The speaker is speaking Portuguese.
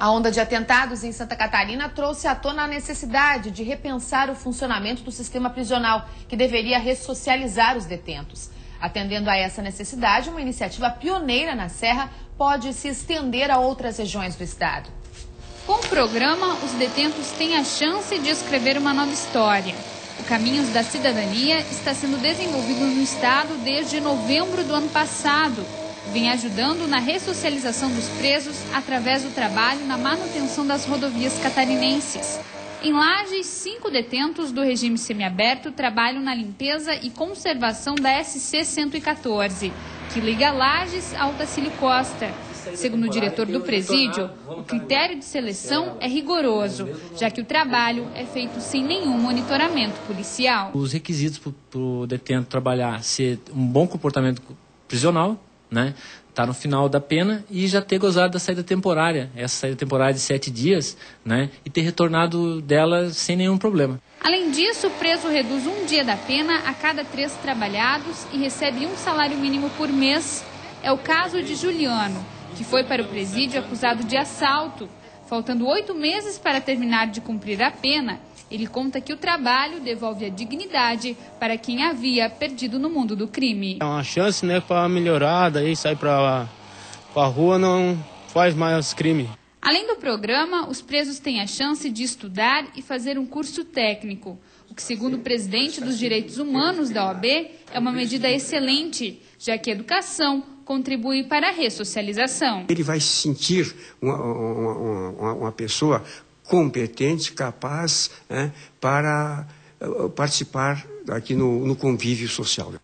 A onda de atentados em Santa Catarina trouxe à tona a necessidade de repensar o funcionamento do sistema prisional, que deveria ressocializar os detentos. Atendendo a essa necessidade, uma iniciativa pioneira na Serra pode se estender a outras regiões do estado. Com o programa, os detentos têm a chance de escrever uma nova história. O Caminhos da Cidadania está sendo desenvolvido no estado desde novembro do ano passado vem ajudando na ressocialização dos presos através do trabalho na manutenção das rodovias catarinenses. Em Lages, cinco detentos do regime semiaberto trabalham na limpeza e conservação da SC-114, que liga Lages a Altacílio Costa. Segundo o diretor do presídio, o critério de seleção é rigoroso, já que o trabalho é feito sem nenhum monitoramento policial. Os requisitos para o detento trabalhar ser um bom comportamento prisional, né? Tá no final da pena e já ter gozado da saída temporária, essa saída temporária de sete dias, né? E ter retornado dela sem nenhum problema. Além disso, o preso reduz um dia da pena a cada três trabalhados e recebe um salário mínimo por mês. É o caso de Juliano, que foi para o presídio acusado de assalto. Faltando oito meses para terminar de cumprir a pena, ele conta que o trabalho devolve a dignidade para quem havia perdido no mundo do crime. É uma chance, né, para melhorar, daí sair para a rua não faz mais crime. Além do programa, os presos têm a chance de estudar e fazer um curso técnico, o que, segundo o presidente dos Direitos Humanos da OAB, é uma medida excelente, já que a educação contribui para a ressocialização. Ele vai se sentir uma, uma, uma, uma pessoa competente, capaz né, para eh, participar aqui no, no convívio social.